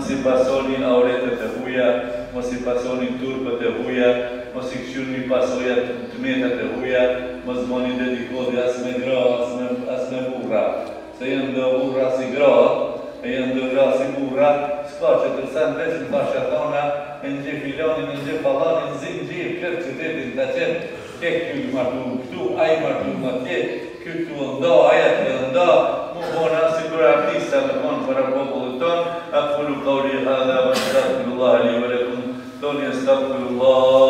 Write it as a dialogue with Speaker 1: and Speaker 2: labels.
Speaker 1: mos i pasoni në auretet të huja, mos i pasoni në turpët e huja, mos i këshurë një pasoja të të metët të huja, mos moni dhe një kodi asë me gra, asë me burra. Se jenë dhe burra si gra, e jenë dhe gra si burra, s'pa që të rësën vesën bashkë atona, e në filonin, milonin, në gjithë balonin, në zinë gjithë kërë qëtetin të qenë, e këtë i mërdu më këtu, a i mërdu më tje, këtë u ndohë, aja të ndohë, mu bona si kërë artista me konë për popullë tonë, يستغفر الله